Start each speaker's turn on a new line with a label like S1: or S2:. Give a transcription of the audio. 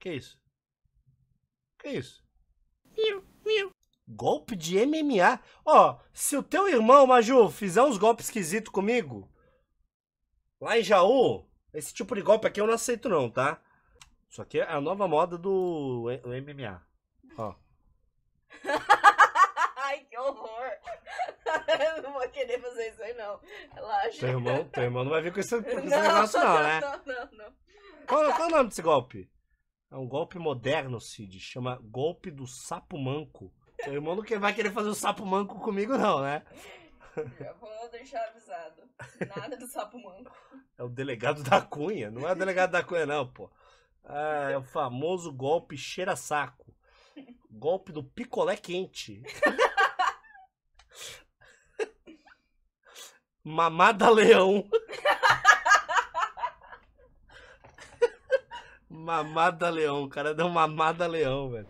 S1: Que isso? Que isso? Golpe de MMA? Ó, se o teu irmão, Maju, fizer uns golpes esquisitos comigo, lá em Jaú, esse tipo de golpe aqui eu não aceito não, tá? Isso aqui é a nova moda do MMA. Ó.
S2: Ai, que horror. Eu não vou querer fazer isso aí, não. Relaxa.
S1: Teu irmão, teu irmão não vai vir com esse, com esse
S2: Não,
S1: negócio não, né?
S2: Não, não, não.
S1: Qual, qual é o nome desse golpe? É um golpe moderno, Cid. Chama golpe do sapo manco. Teu irmão não vai querer fazer o sapo manco comigo, não, né?
S2: Já vou deixar avisado. Nada do sapo manco.
S1: É o delegado da Cunha. Não é o delegado da Cunha, não, pô. Ah, é o famoso golpe cheira-saco. Golpe do picolé quente. Mamada leão. Mamada leão, o cara deu mamada leão, velho.